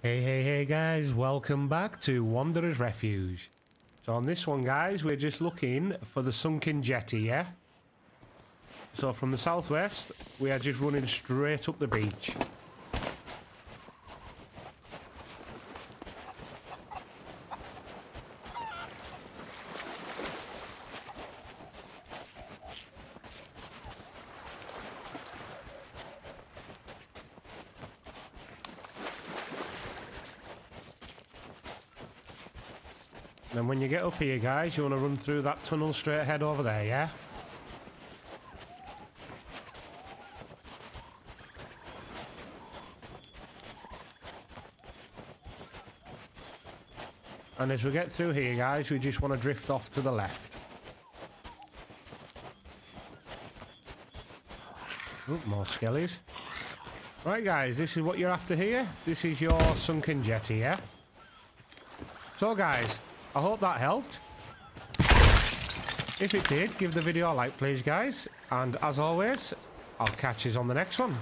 Hey, hey, hey guys, welcome back to Wanderer's Refuge. So on this one guys, we're just looking for the sunken jetty, yeah? So from the southwest, we are just running straight up the beach. Then when you get up here, guys, you want to run through that tunnel straight ahead over there, yeah? And as we get through here, guys, we just want to drift off to the left. Oop, more skellies. Right, guys, this is what you're after here. This is your sunken jetty, yeah? So, guys, I hope that helped. If it did, give the video a like, please, guys. And as always, I'll catch you on the next one.